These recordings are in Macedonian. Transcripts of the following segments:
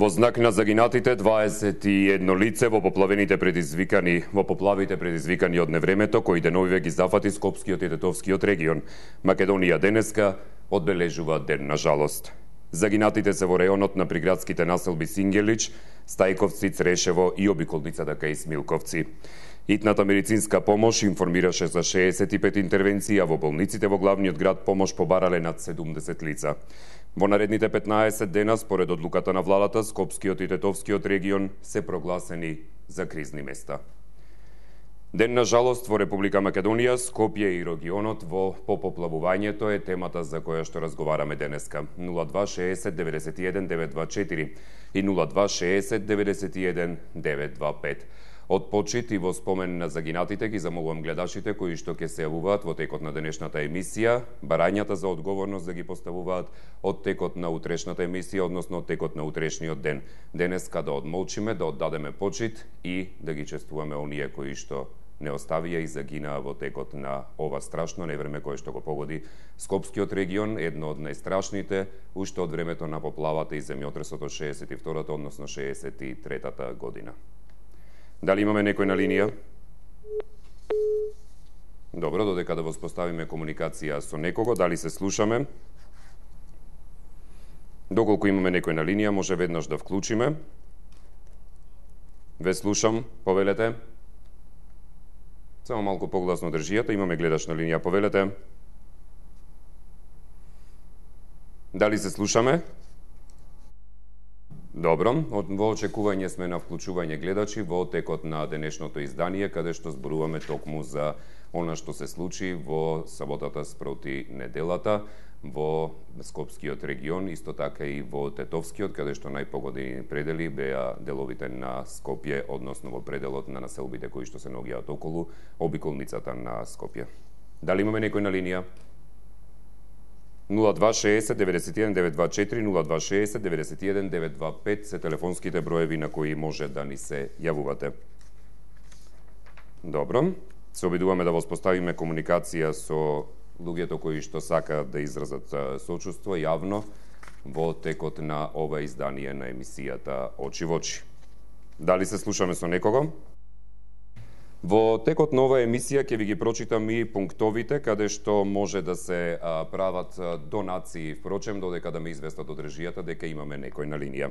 Во знак на загинатите 21 лице во поплавените предизвикани во поплавите предизвикани од невремето кои деновиве ги зафати Скопскиот и Тетовскиот регион. Македонија денеска одбележува ден на жалост. Загинатите се во реонот на приградските населби Сингелич, Стајковци, Црешево и обиколницата кај Смилковци. Итната медицинска помош информираше за 65 интервенции, а во болниците во главниот град помош побарале над 70 лица. Во наредните 15 дена, според одлуката на владата, Скопскиот и Тетовскиот регион се прогласени за кризни места. Ден на жалост во Република Македонија, Скопје и регионот во попоплавувањето е темата за која што разговараме денеска. 0260 91 924 и 0260 91 925. Од почит и во спомен на загинатите ги замолувам гледачите кои што ќе се јавуваат во текот на денешната емисија, барањата за одговорност да ги поставуваат од текот на утрешната емисија, односно од текот на утрешниот ден. Денес када одмолчиме да оддадеме почит и да ги честуваме оние кои што не оставија и загинаа во текот на ова страшно невреме кое што го погоди Скопскиот регион, едно од најстрашните, уште од времето на поплавата и земјотресот од 62-та, односно 63-та година. Дали имаме некој на линија? Добро, додека да воспоставиме комуникација со некого, дали се слушаме? Доколку имаме некој на линија, може веднаш да вклучиме. Ве слушам, повелете. Само малку погласно држијата, имаме гледач на линија, повелете. Дали се слушаме? Добро, во очекување сме на вклучување гледачи во текот на денешното издание, каде што зборуваме токму за она што се случи во саботата спроти неделата во Скопскиот регион, исто така и во Тетовскиот, каде што најпогодени предели беа деловите на Скопје, односно во пределот на населбите кои што се ногиат околу обиколницата на Скопје. Дали имаме некој на линија? 0260 91 924 0260 91 925 се телефонските броеви на кои може да ни се јавувате. Добро, се обидуваме да воспоставиме комуникација со луѓето кои што сакаат да изразат сочувство јавно во текот на ова издание на емисијата Очи во очи. Дали се слушаме со некого? Во текот на оваа емисија ќе ви ги прочитам и пунктовите каде што може да се а, прават донации, впрочем, додека да ме известат од режијата дека имаме некој на линија.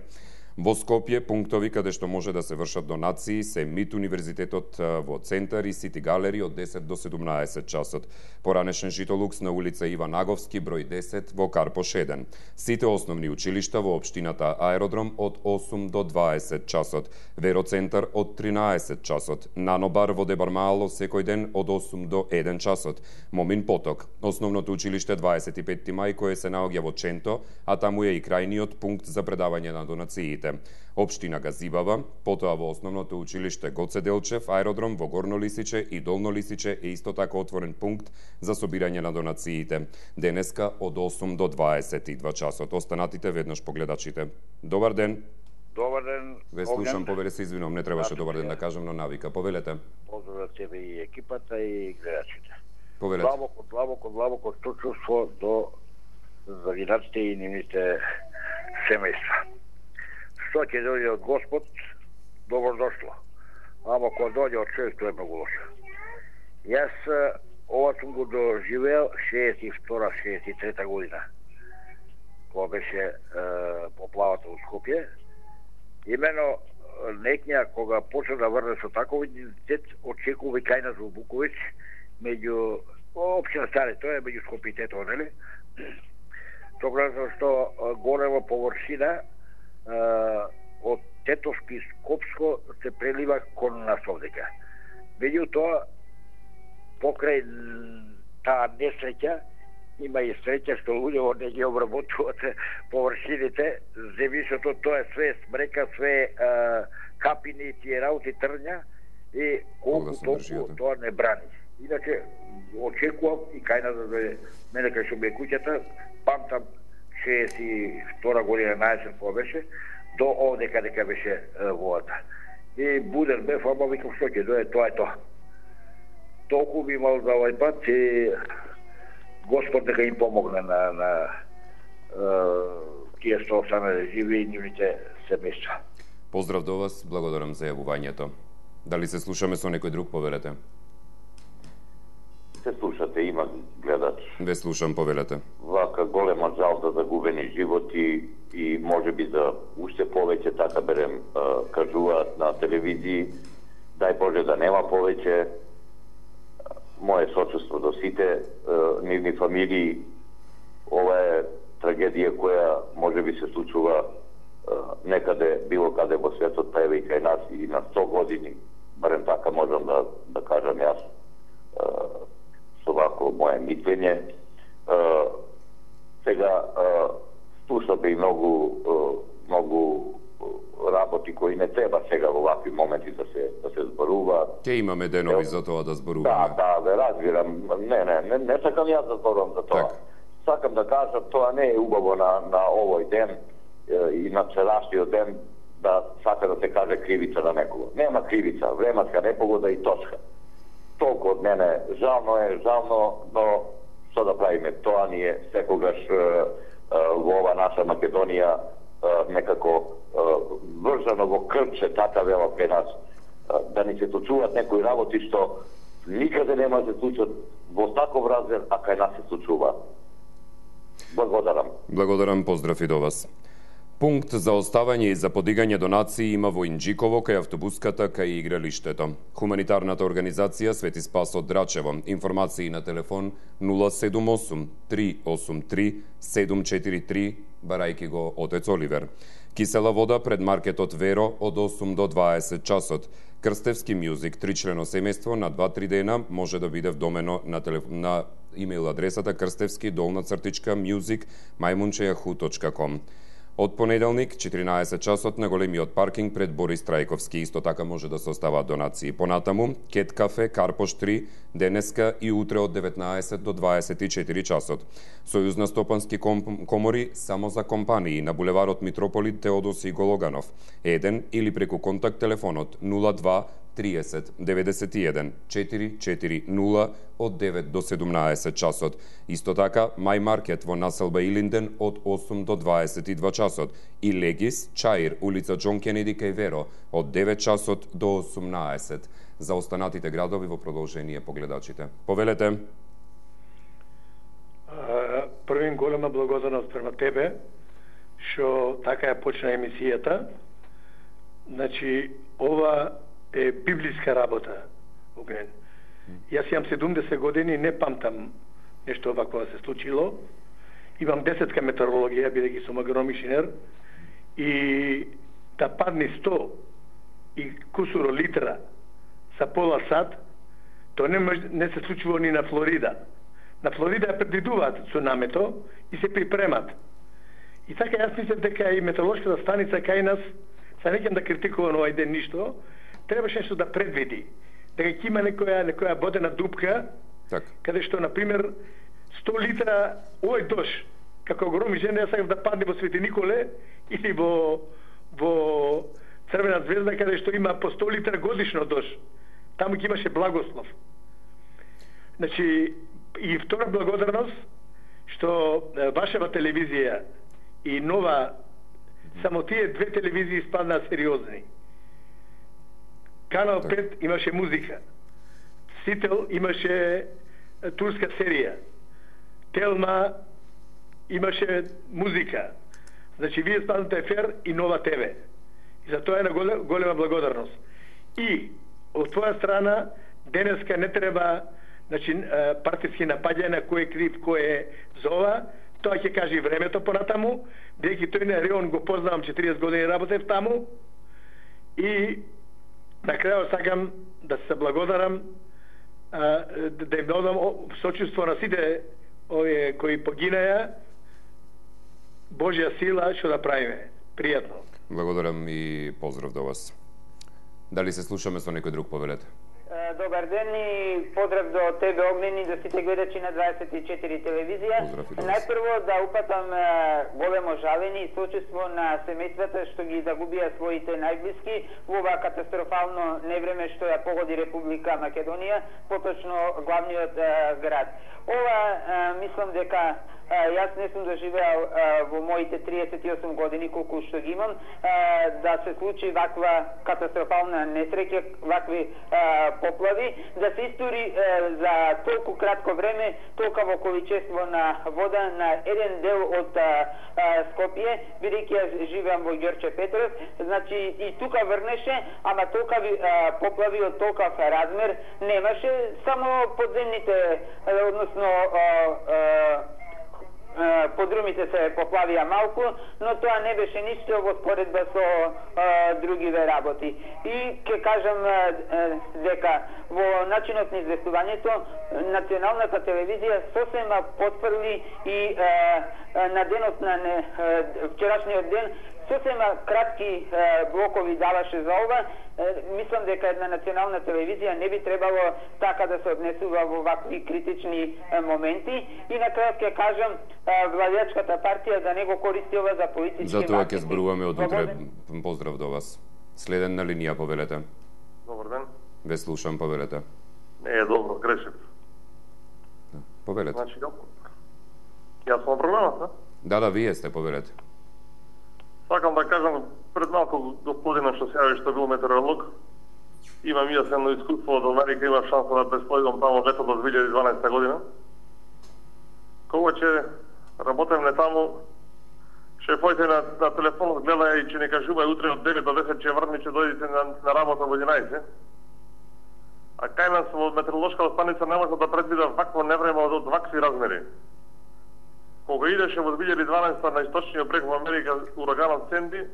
Во Скопје пунктови каде што може да се вршат донации се МИТ Универзитетот во Центар и Сити Галери од 10 до 17 часот. Поранешен Житолукс на улица Иван Аговски број 10 во Карпош 1. Сите основни училишта во општината Аеродром од 8 до 20 часот. Вероцентар од 13 часот. Нанобар во Дебармаало секој ден од 8 до 1 часот. Момин Поток. Основното училиште 25 мај кое се наоѓа во Ченто, а таму е и крајниот пункт за предавање на донациите. Општина Газибава, потоа во основното училиште Гоце Делчев, аеродром во Горно Лисиче и Долно Лисиче е исто така отворен пункт за собирање на донациите. Денеска од 8 до 22 часот. Останатите веднаш погледачите. Добар ден. Добар ден. Ве слушам, повеле се извинувам, не требаше добар ден да кажам, но навика. Повелете. Поздрав за тебе и екипата и гледачите. Повелете. Длабоко, длабоко, длабоко чувство до загинатите и нивните семејства што ќе дојде од Господ, добро дошло. Ама кога дојде од човек, тоа е многу лошо. Јас ова сум го доживеал 62-63 година, кога беше е, поплавата во Скопје. Имено э, некња кога почна да врне со таков идентитет, очекува и кај нас во меѓу општина Старе, тоа е меѓу скопите тоа, нели? Тогаш што э, голема површина э, од Тетовски и Скопско се прелива кон нас овдека. Меѓутоа, покрај таа несреќа, има и среќа што луѓето не ги обработуваат површините, земјишето тоа е све смрека, све а, капини, тие работи трња и колку толку тоа не брани. Иначе очекувам и кај нас да мене кај што ми е куќата, памтам 62 година најсен кога беше, до овде каде ка беше водата. И буден бе, ама викам што ќе дое, тоа е тоа. Толку би имал за овај пат и Господ дека им помогне на, на тие што останале живи и нивните семејства. Поздрав до вас, благодарам за јавувањето. Дали се слушаме со некој друг, повелете? Се слушате, има гледач. Ве слушам, повелете. Вака голема жал за загубени животи и може би за уште повеќе, така берем, кажуваат на телевизии, дај Боже да нема повеќе, мое сочувство до сите нивни фамилии. Ова е трагедија која може би се случува некаде, било каде во светот, па еве и кај нас и на 100 години, барем така можам да, да кажам јас со вако моje мислење. Сега слушате и многу многу работи кои не треба сега во вакви моменти да се да се зборуваат. Ке имаме денови за тоа да зборуваме. Да, да, разбирам. Не, не, не, не сакам јас да зборувам за тоа. Так. Сакам да кажам тоа не е убаво на на овој ден и на целашниот ден да сака да се каже кривица на некого. Нема кривица, врематска непогода и точка. Толку од мене жално е, жално, но што да правиме? Тоа ни е секогаш е, е, во ова наша Македонија е, некако врзано во крче, така вела кај нас, да ни се случуваат некои работи што никаде нема да се случат во таков размер, а кај нас се случува. Благодарам. Благодарам, поздрав и до вас. Пункт за оставање и за подигање донации има во Инджиково кај автобуската кај игралиштето. Хуманитарната организација Свети Спас од Драчево. Информации на телефон 078 383 743 барајки го Отец Оливер. Кисела вода пред маркетот Веро од 8 до 20 часот. Крстевски мјузик, тричлено семејство на 2-3 дена може да биде вдомено на, телеф... на имейл адресата крстевски долна цртичка мјузик мајмунчејаху.ком. Од понеделник, 14 часот на големиот паркинг пред Борис Трајковски. Исто така може да се остават донации. Понатаму, Кет Кафе, Карпош 3, денеска и утре од 19 до 24 часот. Сојуз на стопански ком комори само за компании на булеварот Митрополит Теодоси Гологанов. Еден или преку контакт телефонот 02 30 91 440 од 9 до 17 часот. Исто така, Мај Маркет во населба Илинден од 8 до 22 часот и Легис, Чаир, улица Џон Кенеди кај Веро од 9 часот до 18 за останатите градови во продолжение погледачите. Повелете. Првим голема благодарност према тебе што така ја почна емисијата. Значи, ова е библиска работа, Огнен. Јас имам 70 години, не памтам нешто вакво да се случило. Имам десетка метеорологија, бидејќи сум агрономишинер, и да падне 100 и кусуро литра за пола сат, тоа не, мож, не се случува ни на Флорида. На Флорида ја предвидуваат цунамето и се припремат. И така јас мислам дека и метеоролошката станица кај нас, са неќам да критикувам овај ден ништо, требаше нешто да предвиди. Дека ќе има некоја некоја водена дупка, Так. каде што на пример 100 литра овој дош како огромни жена ја сакам да падне во Свети Николе или во во Црвена звезда каде што има по 100 литра годишно дош. Таму ќе имаше благослов. Значи и втора благодарност што е, вашава телевизија и нова само тие две телевизии спаднаа сериозни. Канал 5 имаше музика. Сител имаше турска серија. Телма имаше музика. Значи, вие спаднате ефер и Нова ТВ. И за тоа е на голема, голема благодарност. И, од твоја страна, денеска не треба значи, партиски напаѓања кој е крив, кој е за ова, тоа ќе каже и времето понатаму, бидејќи тој на Реон го познавам 40 години работев таму и на крајот сакам да се благодарам а, да им додам сочувство на сите овие кои погинаја Божја сила што да правиме. Пријатно. Благодарам и поздрав до вас. Дали се слушаме со некој друг, повелете? Добар ден и поздрав до тебе Огнени, до сите гледачи на 24 телевизија. И. Најпрво да упатам големо жалење и сочувство на семејствата што ги загубија своите најблиски во ова катастрофално невреме што ја погоди Република Македонија, поточно главниот град. Ова мислам дека јас не сум доживеал во моите 38 години колку што ги имам да се случи ваква катастрофална несреќа, вакви поплави, да се истори за толку кратко време толкаво количество на вода на еден дел од Скопје, бидејќи јас живеам во Ѓорче Петров, значи и тука врнеше, ама толкави поплави од толкав размер немаше, само подземните, односно подрумите се поплавија малку, но тоа не беше ништо во споредба со а, другиве работи. И ќе кажам а, дека во начинот на известувањето националната телевизија сосема потврли и а, на денот на не, вчерашниот ден сосема кратки е, блокови даваше за ова, е, мислам дека една национална телевизија не би требало така да се однесува во вакви критични е, моменти и на крај ќе кажам владеачката партија да не го користи ова за политички Затоа ќе зборуваме од утре. Поздрав до вас. Следен на линија повелете. Добар ден. Ве слушам, повелете. Не е добро, грешев. Да, повелете. Значи, јас сум проблемот, да? Да, да, вие сте, повелете. Сакам да кажам пред малку господина што се јави што бил метеоролог. Имам јас едно искуство од Америка, имам шанса да преследувам таму летото 2012 година. Кога ќе работам не таму, шефојте на, на телефонот гледа и ќе не кажувај утре од 9 до 10 ќе врни ќе дојдете на, на работа во 11. А кај нас во метеоролошка станица не може да предвида вакво невреме од вакви размери кога идеше во 2012 на источниот брег во Америка ураганот Сенди,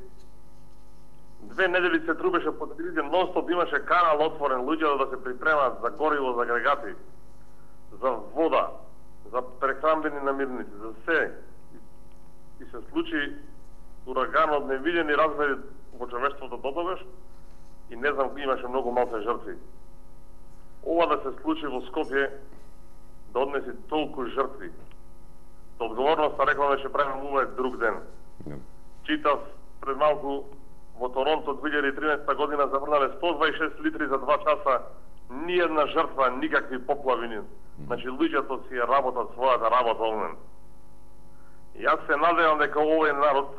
две недели се трубеше по телевизија, нонстоп имаше канал отворен, луѓе да се припремаат за гориво, за агрегати, за вода, за прехранбени намирници, за се. И се случи ураган од невидени размери во човештвото дотогаш и не знам, имаше многу малце жртви. Ова да се случи во Скопје, да однеси толку жртви, одговорноста рекла ќе правим ова друг ден. Yeah. Читав пред малку во Торонто 2013 година заврнале 126 литри за 2 часа, ни една жртва, никакви поплавини. Значи луѓето си работат својата работа овмен. Јас се надевам дека овој народ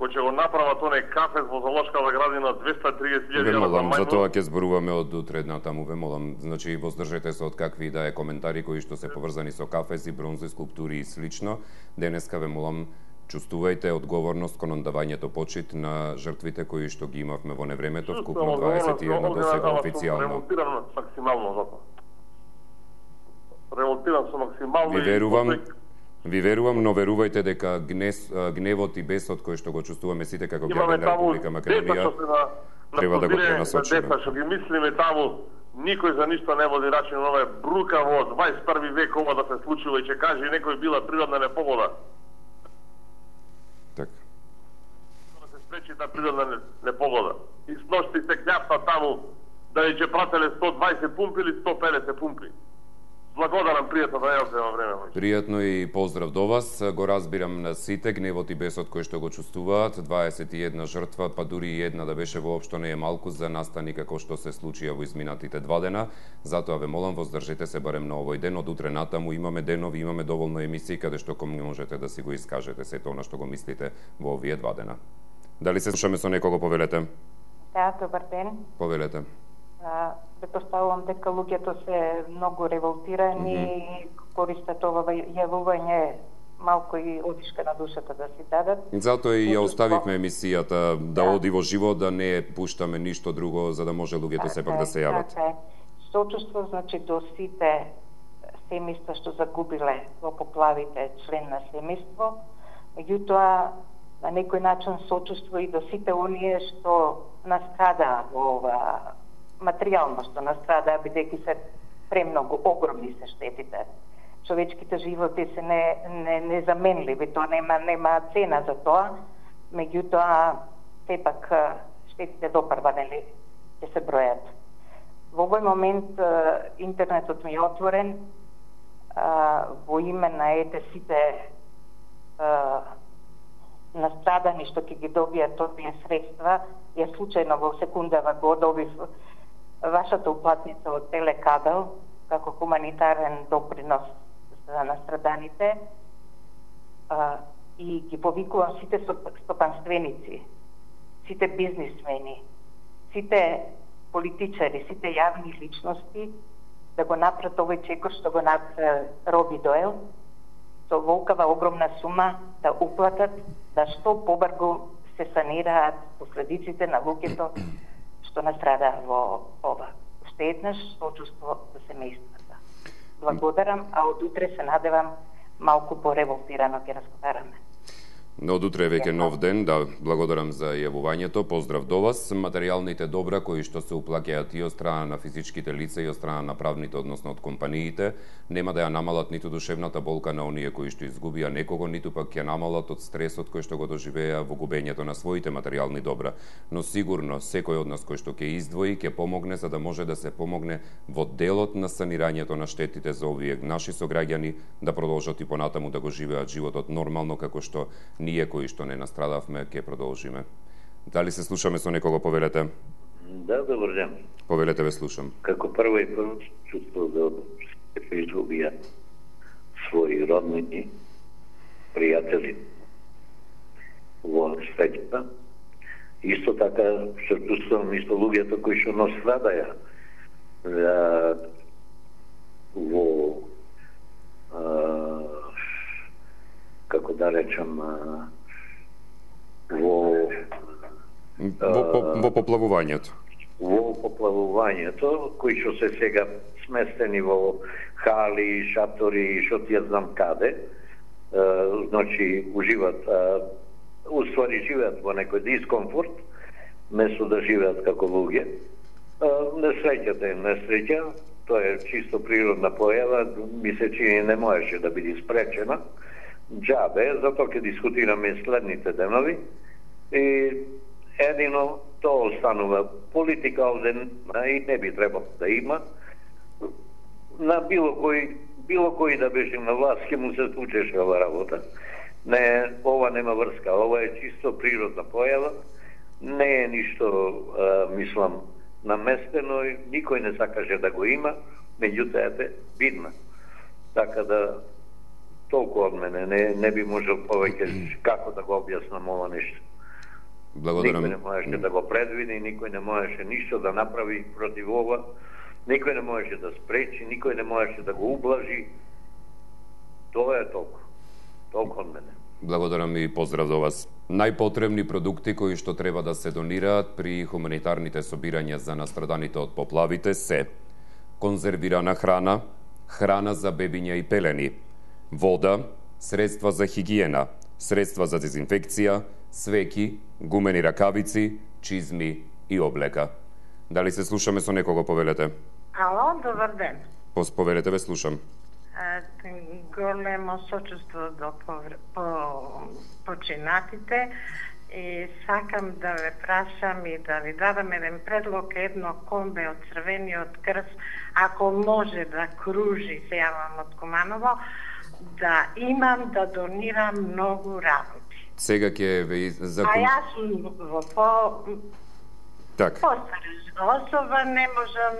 кој ќе го направат оне кафе во Золошкава градина 230.000 Ве за тоа ќе зборуваме од утре таму, ве молам. Значи, воздржете се од какви да е коментари кои што се поврзани со кафези, бронзи, скулптури и слично. Денеска ве молам, чувствувајте одговорност кон ондавањето почит на жртвите кои што ги имавме во невремето, вкупно 21 до сега официјално. Ремонтирам максимално за тоа. Ремонтирам со максимално Ви верувам, Ви верувам, но верувајте дека гнес, гневот и бесот кој што го чувствуваме сите како граѓани на Република Македонија треба да го пренасочиме. Деца што ги мислиме таму, никој за ништо не води рачен, ова е брука во 21 век ова да се случува и ќе каже некој била природна непогода. Така. Да се спречи та природна непогода. И сношти се књапта таму да ќе прателе 120 пумпи или 150 пумпи. Благодарам, пријатно да ја во време. Пријатно и поздрав до вас. Го разбирам на сите гневот и бесот кои што го чувствуваат. 21 жртва, па дури и една да беше воопшто не е малку за настани како што се случија во изминатите два дена. Затоа ве молам воздржете се барем на овој ден. Од утре натаму имаме денови, имаме доволно емисии каде што ком можете да си го искажете сето она што го мислите во овие два дена. Дали се слушаме со некого повелете? Да, добар ден. Повелете предпоставувам дека луѓето се многу револтирани mm -hmm. и користат ова јавување малку и одишка на душата да си дадат. Затоа и ја оставивме емисијата да, да оди во живо, да не пуштаме ништо друго за да може луѓето сепак да се јават. Така. Сочувство значи до сите семејства што загубиле во поплавите член на семејство, меѓутоа на некој начин сочувство и до сите оние што настрада во ова материјално што настрадаа, бидејќи се премногу огромни се штетите. Човечките животи се не, не, незаменливи, тоа нема, нема цена за тоа, меѓутоа, сепак штетите допрва, нели, ќе се бројат. Во овој момент интернетот ми е отворен во име на ете сите настрадани што ќе ги добијат овие средства, ја случајно во секундава го добив вашата уплатница од Телекабел како хуманитарен допринос за настраданите а, и ги повикувам сите стопанственици, сите бизнисмени, сите политичари, сите јавни личности да го направат овој чекор што го направи Роби Доел, со волкава огромна сума да уплатат да што побргу се санираат последиците на луѓето што настрадаа во ова. Уште еднаш сочувство за да семејствата. Благодарам, а од утре се надевам малку пореволтирано ќе разговараме. Од утре веќе нов ден, да, благодарам за јавувањето, поздрав до вас. Материјалните добра кои што се уплаќаат и од страна на физичките лица и од страна на правните, односно од компаниите, нема да ја намалат ниту душевната болка на оние кои што изгубија некого, ниту пак ќе намалат од стресот кој што го доживеа во губењето на своите материјални добра. Но сигурно секој од нас кој што ќе издвои, ќе помогне за да може да се помогне во делот на санирањето на штетите за овие наши сограѓани да продолжат и понатаму да го живеат животот нормално како што ние кои што не настрадавме ќе продолжиме. Дали се слушаме со некого, повелете? Да, добар ден. Повелете ве слушам. Како прво и прво чувство да се изгубија своји роднини, пријатели во среќата. Исто така се чувствувам исто луѓето кои што нос страдаја во како да речам, во... Во, по, во поплавувањето. Во поплавувањето, кои што се сега сместени во хали, шатори што ти ја знам каде, значи уживат, уствари живеат во некој дискомфорт, место да живеат како луѓе. Несреќата е несреќа, тоа е чисто природна појава, ми се чини не можеше да биде спречена джабе, затоа ќе дискутираме следните денови. И едино тоа останува политика овде и не би требало да има. На било кој било кој да беше на власт ќе му се случеше ова работа. Не, ова нема врска, ова е чисто природна појава. Не е ништо, а, мислам, наместено, никој не сакаше да го има, меѓутоа е видно. Така да толку од мене, не, не би можел повеќе како да го објаснам ова нешто. Благодарам. Никој не можеше да го предвиди, никој не можеше ништо да направи против ова, никој не можеше да спречи, никој не можеше да го ублажи. Тоа е толку. Толку од мене. Благодарам и поздрав до вас. Најпотребни продукти кои што треба да се донираат при хуманитарните собирања за настраданите од поплавите се конзервирана храна, храна за бебиња и пелени, вода, средства за хигиена, средства за дезинфекција, свеки, гумени ракавици, чизми и облека. Дали се слушаме со некого, повелете? Ало, добар ден. Повелете, ве слушам. Големо сочувство до по, по починатите и сакам да ве прашам и да ви дадам еден предлог, едно комбе од Црвениот крст, ако може да кружи, се јавам од Куманово, да имам да донирам многу работи. Сега ќе ве за А јас сум во по Так. особа не можам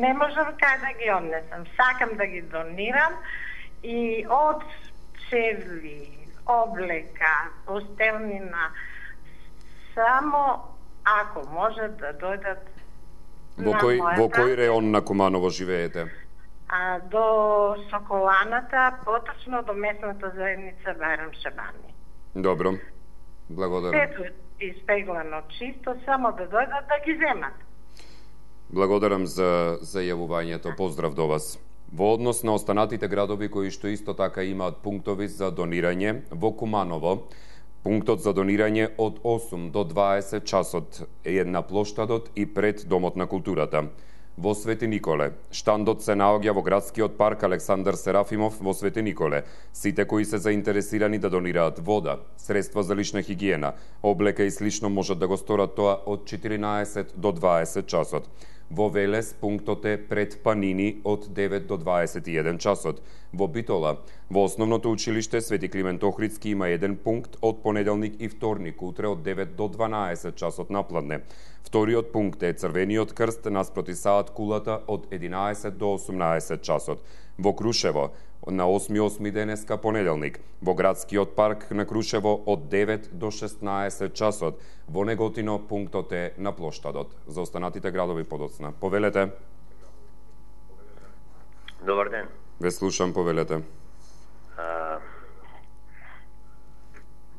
не можам кај да ги однесам. Сакам да ги донирам и од цевли, облека, постелнина, само ако може да дојдат Во кој во кој реон на Куманово живеете? А, до Соколаната, поточно до местната заедница Байрам Шабани. Добро. Благодарам. Сето испеглано чисто, само да дојдат да ги земат. Благодарам за зајавувањето. Поздрав до вас. Во однос на останатите градови кои што исто така имаат пунктови за донирање, во Куманово, пунктот за донирање од 8 до 20 часот е на плоштадот и пред Домот на културата во Свети Николе. Штандот се наоѓа во градскиот парк Александар Серафимов во Свети Николе. Сите кои се заинтересирани да донираат вода, средства за лична хигиена, облека и слично можат да го сторат тоа од 14 до 20 часот. Во Велес пунктот е пред Панини од 9 до 21 часот. Во Битола, во основното училиште Свети Климент Охридски има еден пункт од понеделник и вторник, утре од 9 до 12 часот напладне. Вториот пункт е Црвениот крст наспроти Саат Кулата од 11 до 18 часот. Во Крушево, на 8.8 денеска понеделник во градскиот парк на Крушево од 9 до 16 часот. Во Неготино пунктот е на плоштадот. За останатите градови подоцна. Повелете. Добар ден. Ве слушам, повелете. А,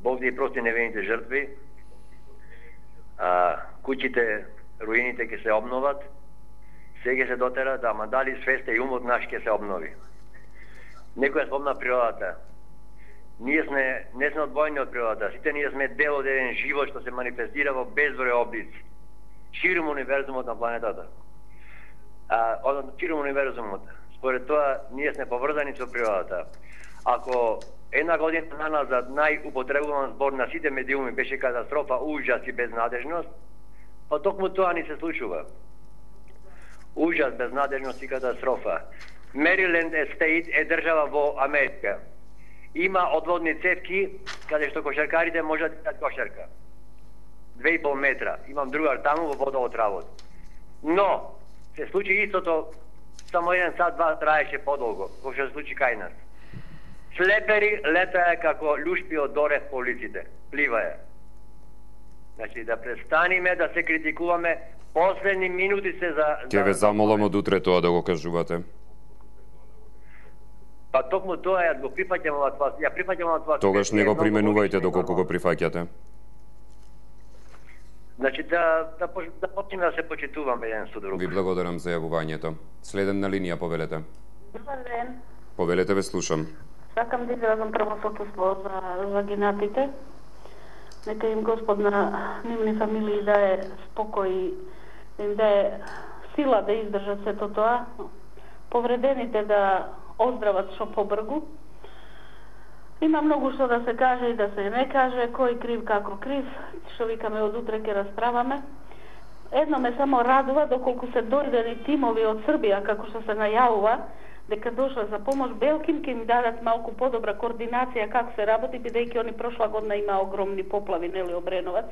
Бог да и прости невините жртви. А, куќите, руините ќе се обноват. Сега се дотера да ама дали свеста и умот наш ќе се обнови. Некој спомна природата. Ние сме не сме одвоени од природата. Сите ние сме дел од еден живот што се манифестира во безброј облици. Широм универзумот на планетата. А, од широм универзумот. Според тоа, ние сме поврзани со природата. Ако една година на наназад најупотребуван збор на сите медиуми беше катастрофа, ужас и безнадежност, па токму тоа ни се случува. Ужас, безнадежност и катастрофа. Мериленд Естейт е држава во Америка. Има одводни цевки каде што кошаркарите можат да и пол метра. Имам другар таму во водоотравот. Но, се случи истото, само еден сат, два траеше подолго, кој што се случи кај нас. Слепери летае како лушпи од дорев по улиците. Пливае. Значи, да престаниме да се критикуваме, последни минути се за... Ке ве замолам од утре тоа да го кажувате. Па токму тоа ја го прифаќам од вас. Ја прифаќам од вас. Тогаш не го применувајте доколку го прифаќате. Значи да да да почнеме да се почитуваме еден со друг. Ви благодарам за јавувањето. Следен на линија повелете. Добар ден. Повелете ве слушам. Сакам да изразам прво сочувство за загинатите. Нека им Господ на нивни фамилии дае спокој, да им дае сила да издржат сето тоа. Повредените да оздрават што побргу. Има многу што да се каже и да се не каже, кој крив како крив, што викаме од утре ќе расправаме. Едно ме само радува доколку се дојдени тимови од Србија, како што се најавува, дека дошла за помош Белкин, ќе им дадат малку подобра координација како се работи, бидејќи они прошла година има огромни поплави, нели, Обреновац.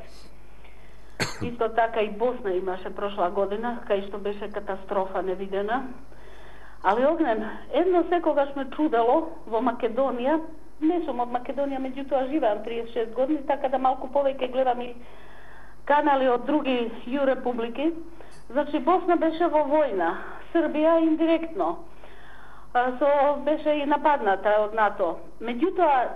Исто така и Босна имаше прошла година, кај што беше катастрофа невидена. Али огнен, едно секогаш ме чудало во Македонија, не сум од Македонија, меѓутоа живеам 36 години, така да малку повеќе гледам и канали од други ју републики. Значи Босна беше во војна, Србија индиректно. Со беше и нападната од НАТО. Меѓутоа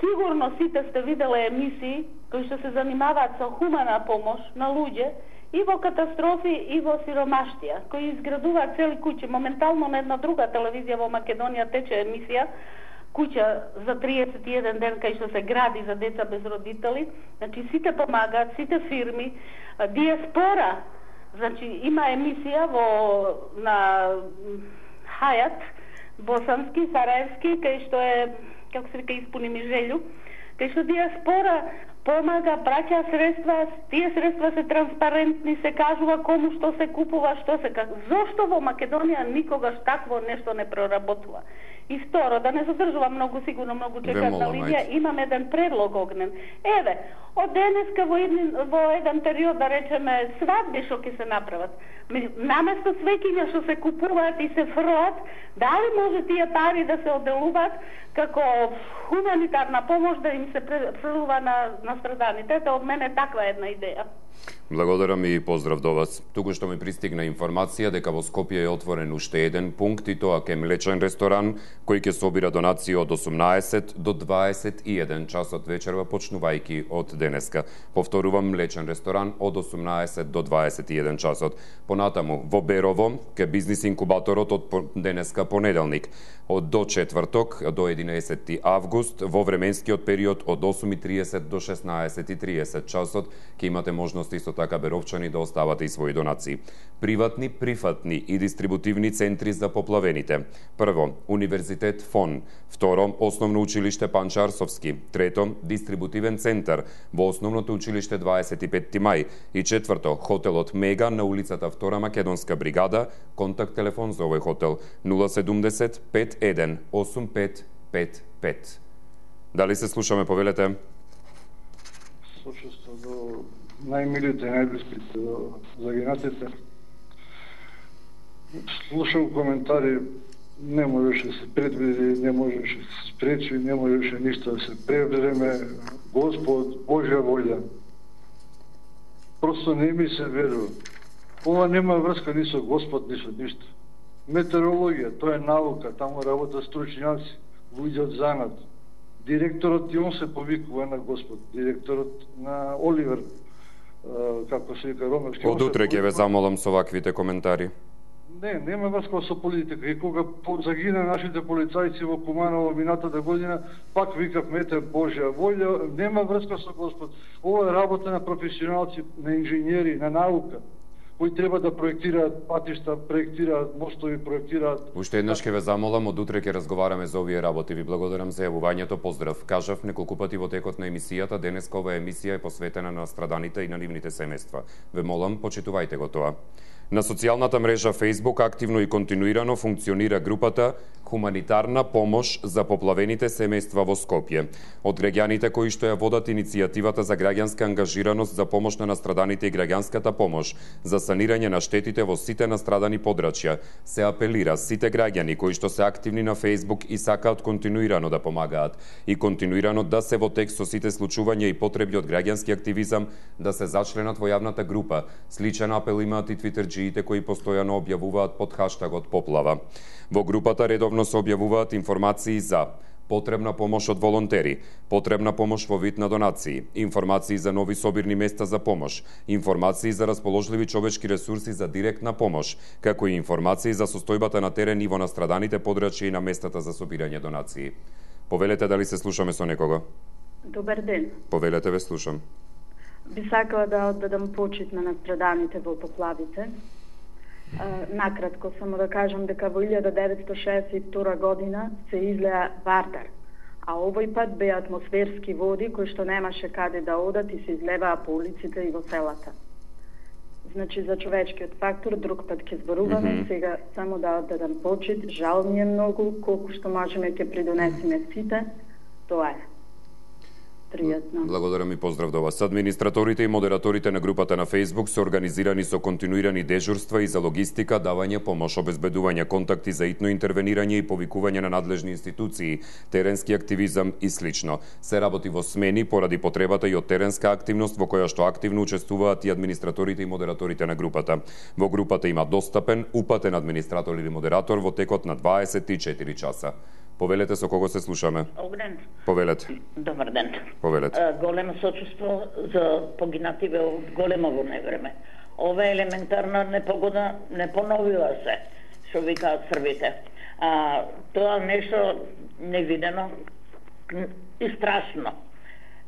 сигурно сите сте виделе емисии кои што се занимаваат со хумана помош на луѓе и во катастрофи и во сиромаштија, кои изградуваат цели куќи. Моментално на една друга телевизија во Македонија тече емисија куќа за 31 ден кај што се гради за деца без родители. Значи сите помагаат, сите фирми, диаспора. Значи има емисија во на Хајат, босански, сараевски, кај што е како се вика испуни ми желју, кај што диаспора помага, браќа средства, тие средства се транспарентни, се кажува кому што се купува, што се како, Зошто во Македонија никогаш такво нешто не проработува? И второ, да не задржувам многу, сигурно многу Ве чекаат на линија, имам еден предлог огнен. Еве, од денеска во еден, во еден период, да речеме, свадби што ќе се направат. Наместо свеќиња што се купуваат и се фрлат, дали може тие пари да се оделуваат како хуманитарна помош да им се пре- фрлува на, на страданите? Ето, од мене таква една идеја. Благодарам и поздрав до вас. Туку што ми пристигна информација дека во Скопје е отворен уште еден пункт и тоа ке млечен ресторан кој ќе собира донации од 18 до 21 часот вечерва почнувајќи од денеска. Повторувам млечен ресторан од 18 до 21 часот. Понатаму во Берово ке бизнис инкубаторот од денеска понеделник од до четврток до 11 август во временскиот период од 8:30 до 16:30 часот ќе имате можност исто така беровчани да оставате и своји донации. Приватни, прифатни и дистрибутивни центри за поплавените. Прво, Универзитет ФОН. Второ, Основно училиште Панчарсовски. Трето, дистрибутивен центар во Основното училиште 25 мај. И четврто, хотелот Мега на улицата Втора Македонска бригада. Контакт телефон за овој хотел 070 51 8555. Дали се слушаме, повелете? сочувство до најмилите најблиските до загинатите. Слушам коментари не можеше да се предвиди, не можеше да се спречи, не можеше ништо да се превреме. Господ, Божја волја. Просто не ми се верува. Ова нема врска ни со Господ, ни со ништо. Метеорологија, тоа е наука, таму работа стручњаци, луѓе од занат. Директорот и он се повикува на Господ, директорот на Оливер, како се вика Ромевски. Од утре ќе ве замолам со ваквите коментари. Не, нема врска со политика. И кога загина нашите полицајци во Куманово минатата година, пак викав мете Божја волја, нема врска со Господ. Ова е работа на професионалци, на инженери, на наука кои треба да проектираат патишта, проектираат мостови, проектираат... Уште еднаш ќе ве замолам, од утре ќе разговараме за овие работи. Ви благодарам за јавувањето, поздрав. Кажав неколку пати во текот на емисијата, денеска оваа емисија е посветена на страданите и на нивните семејства. Ве молам, почитувајте го тоа. На социјалната мрежа Facebook активно и континуирано функционира групата Хуманитарна помош за поплавените семејства во Скопје. Од граѓаните кои што ја водат иницијативата за граѓанска ангажираност за помош на настраданите и граѓанската помош за санирање на штетите во сите настрадани подрачја, се апелира сите граѓани кои што се активни на Facebook и сакаат континуирано да помагаат и континуирано да се во текст со сите случувања и потреби од граѓански активизам да се зачленат во јавната група. Сличен апел имаат и твитерџиите кои постојано објавуваат под хаштагот поплава. Во групата редовно се објавуваат информации за потребна помош од волонтери, потребна помош во вид на донации, информации за нови собирни места за помош, информации за расположливи човечки ресурси за директна помош, како и информации за состојбата на терен и во настраданите подрачја и на местата за собирање донации. Повелете дали се слушаме со некого? Добар ден. Повелете ве слушам. Би сакала да оддадам почит на настраданите во поплавите. накратко само да кажам дека во 1962 година се излеа Вардар, а овој пат беа атмосферски води кои што немаше каде да одат и се излеваа по улиците и во селата. Значи за човечкиот фактор друг пат ќе зборуваме, mm -hmm. сега само да оддадам почит, жал ми е многу колку што можеме ќе придонесеме сите, тоа е пријатно. Благодарам и поздрав до вас. Администраторите и модераторите на групата на Facebook се организирани со континуирани дежурства и за логистика, давање помош, обезбедување контакти за итно интервенирање и повикување на надлежни институции, теренски активизам и слично. Се работи во смени поради потребата и од теренска активност во која што активно учествуваат и администраторите и модераторите на групата. Во групата има достапен, упатен администратор или модератор во текот на 24 часа. Повелете со кого се слушаме. Огнен. Повелете. Добар ден. Повелете. Големо сочувство за погинативе од големо во невреме. Ова елементарна непогода не поновила се, што викаат србите. А, тоа нешто невидено и страшно.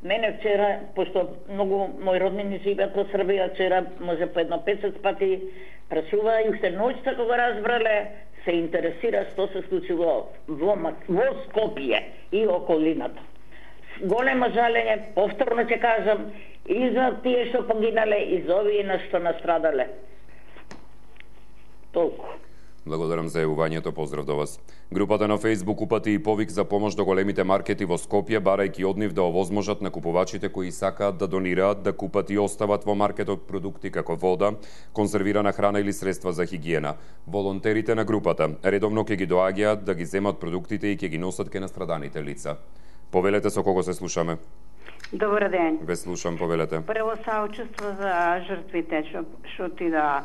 Мене вчера, пошто многу мои роднини живеат во Србија, вчера може по едно 500 пати прашува и уште ноќта кога разбрале се интересира што се случило во, во Скопје и околината. Големо жалење, повторно ќе кажам, и за тие што погинале, и за овие на што настрадале. Толку. Благодарам за јавувањето, поздрав до вас. Групата на Facebook упати и повик за помош до големите маркети во Скопје, барајќи од нив да овозможат на купувачите кои сакаат да донираат, да купат и остават во маркетот продукти како вода, конзервирана храна или средства за хигиена. Волонтерите на групата редовно ќе ги доаѓаат да ги земат продуктите и ќе ги носат ке настраданите лица. Повелете со кого се слушаме. Добар ден. Ве слушам, повелете. Прво саучество за жртвите што ти да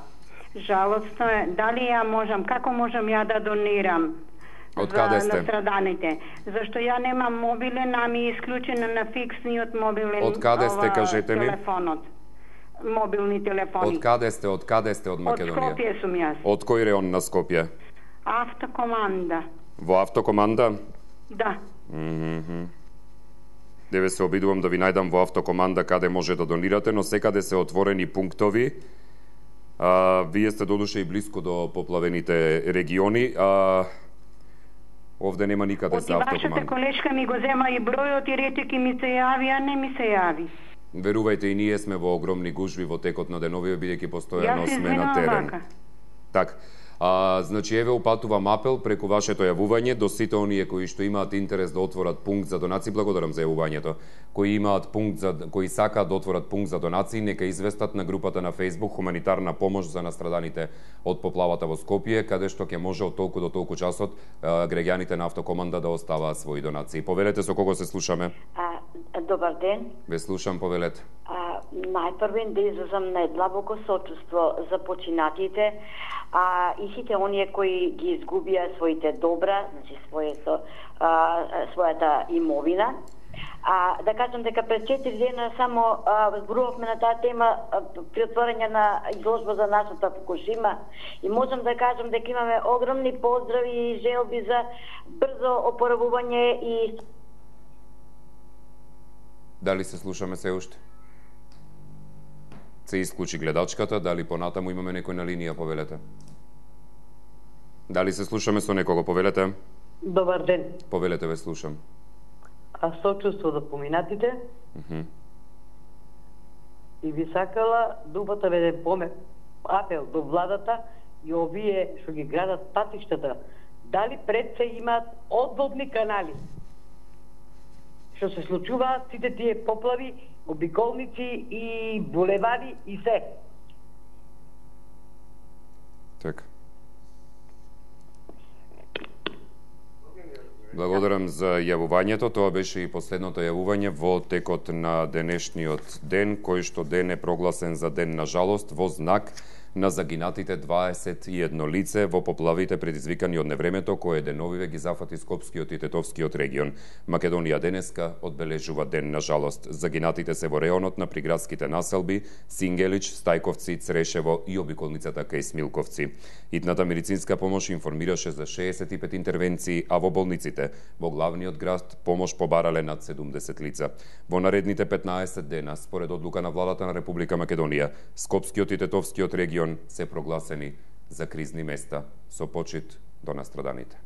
Жалостно е. Дали ја можам, како можам ја да донирам? Од каде сте? Настраданите. Зашто ја немам мобилен, а ми е исклучено на фиксниот мобилен Од каде сте, кажете ми? телефонот. Мобилни телефони. Од каде сте? Од каде сте од Македонија? Од Скопје сум јас. Од кој реон на Скопје? Автокоманда. Во автокоманда? Да. Mm -hmm. Деве се обидувам да ви најдам во автокоманда каде може да донирате, но секаде се отворени пунктови А, вие сте додуше и близко до поплавените региони. А, овде нема никаде за автокоманда. вашата колешка ми го зема и бројот и рете ки ми се јави, а не ми се јави. Верувајте и ние сме во огромни гужви во текот на деновија, бидејќи постојано сме на терен. Вака. Так. А, значи, еве упатувам апел преку вашето јавување до сите оние кои што имаат интерес да отворат пункт за донации, благодарам за јавувањето, кои имаат пункт за кои сакаат да отворат пункт за донации, нека известат на групата на Facebook Хуманитарна помош за настраданите од поплавата во Скопје, каде што ќе може од толку до толку часот граѓаните на автокоманда да оставаат своји донации. Повелете со кого се слушаме? А, добар ден. Ве слушам, повелете. А, најпрвен да изразам најдлабоко сочувство за починатите, а и сите оние кои ги изгубија своите добра, значи своето, а, својата имовина. А да кажам дека пред 4 дена само зборувавме на таа тема а, при отворање на изложба за нашата Фукушима и можам да кажам дека имаме огромни поздрави и желби за брзо опоравување и Дали се слушаме се уште? Се исклучи гледачката, дали понатаму имаме некој на линија, повелете? Дали се слушаме со некого, повелете? Добар ден. Повелете, ве слушам. А сочувство за поминатите Mm -hmm. и би сакала да употребеден поме апел до владата и овие што ги градат патиштата, дали пред се имаат одводни канали што се случуваат сите тие поплави, обиколници и булевари и се. Така. Благодарам за јавувањето. Тоа беше и последното јавување во текот на денешниот ден, кој што ден е прогласен за ден на жалост во знак на загинатите 21 лице во поплавите предизвикани од невремето кое деновиве ги зафати Скопскиот и Тетовскиот регион. Македонија денеска одбележува ден на жалост. Загинатите се во реонот на приградските населби Сингелич, Стајковци, Црешево и обиколницата кај Смилковци. Итната медицинска помош информираше за 65 интервенции, а во болниците во главниот град помош побарале над 70 лица. Во наредните 15 дена, според одлука на владата на Република Македонија, Скопскиот и Тетовскиот регион се прогласени за кризни места со почит до настраданите.